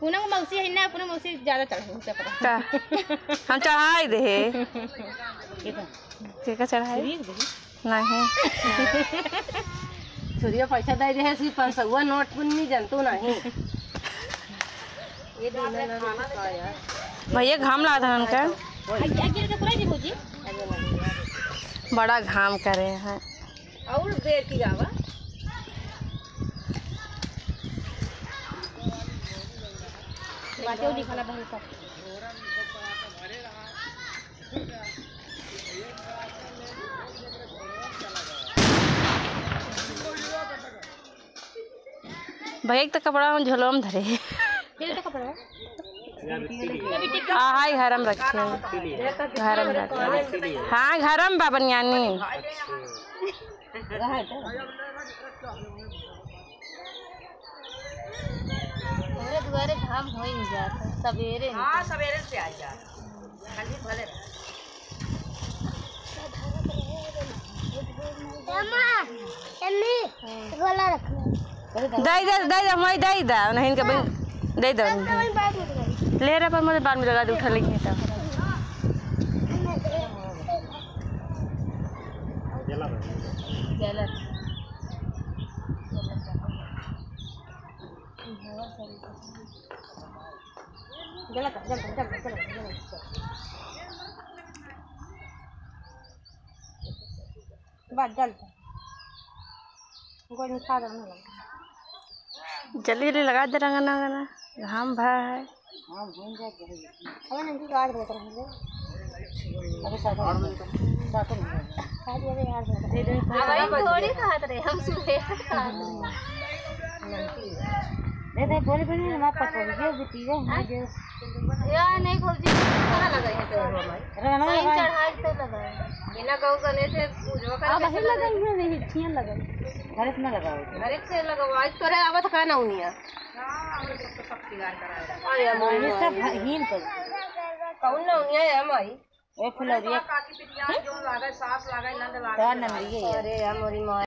पूनम मौसी है ना पूनम मौसी ज़्यादा चढ़ हम चढ़ाई दे केका चढ़ाई। नहीं। सूर्य पैसा दे रहे सी पाँच सौ नोट पुन्नी जनतु नहीं। ये दिन ना ना पाया भैया घाम उनका आगे के पूरा जी। बड़ा घाम करे हैं। और देर की आवा सब भैया के तो कपड़ा हम झोलो में धरे। फिर तो कपड़ा हाँ। घर घरम रखे। रखे। हाँ घरम बा बनियानी घाम हो ही नहीं जाता सवेरे हाँ। सवेरे से आ जा खाली भले दे दे मैं दे। दे। ले रहा पर मुझे बाद में लगा दे उठा तब। गलत बात रहा ना जल्दी जल्दी लगा दे रंगना रंगना। घाम भरा है। अबे नहीं तो रहेंगे अबे साथ साथ रे यार भाई थोड़ी खात रहे हम सुबह। खात दे दे बोले बोले ना पकड़ के बुती रे रहे यार नहीं भौजी कहाँ लगा है तो रहना कहीं चढ़ाई तो लगा है बिना गौ गले से पूजो कर अब ही लगा है नहीं छियन लगा घरे से ना लगाओ। घरे से लगाओ आज तो तोरे आवत का ना उनिया आया मम्मी सब हीन पर कौन ना उनिया है माई ए फुलरिया। काकी पिटिया जो लागे सास लागे नंद लागे। अरे हमारी माँ।